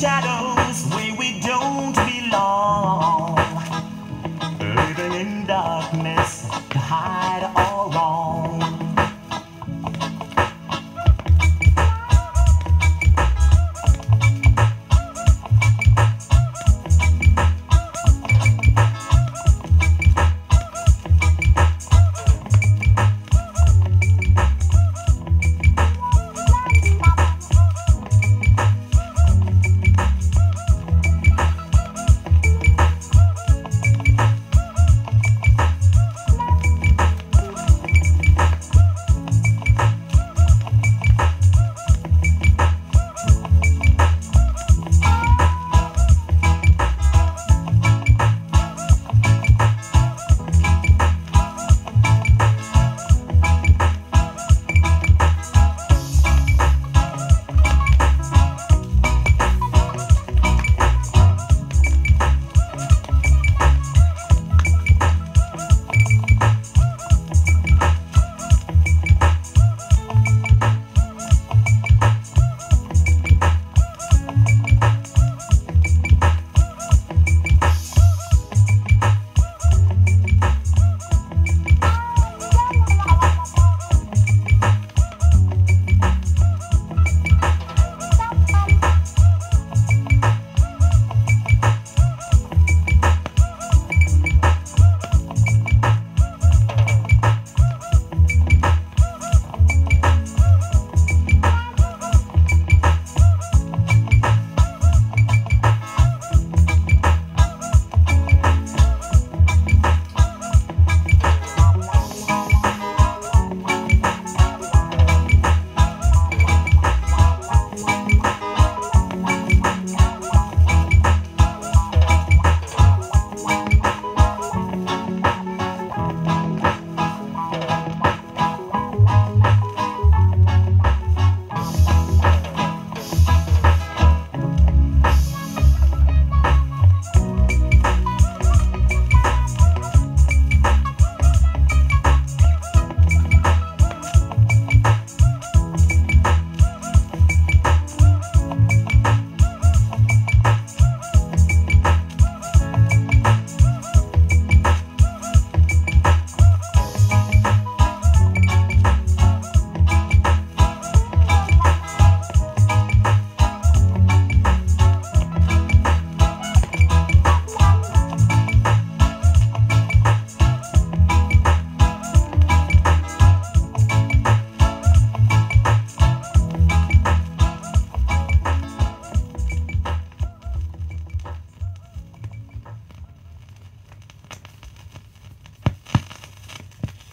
shadows where we don't belong, living in darkness to hide all wrong.